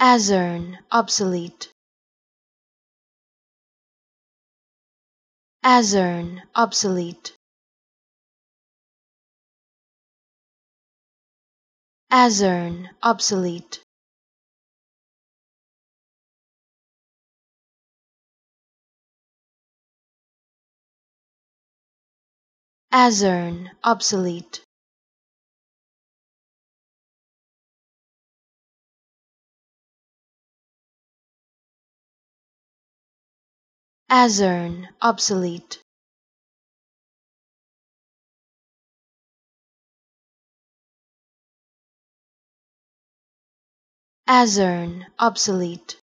Azerne, obsolete. Azerne, obsolete. Azerne, obsolete. Azerne, obsolete. Azerne, obsolete. Azerne, obsolete.